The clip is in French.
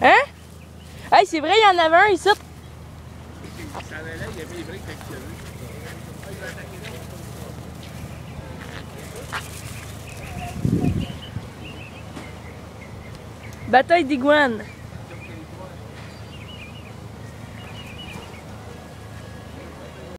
Hein? Hey, c'est vrai, il y en avait un ici. Bataille d'iguane.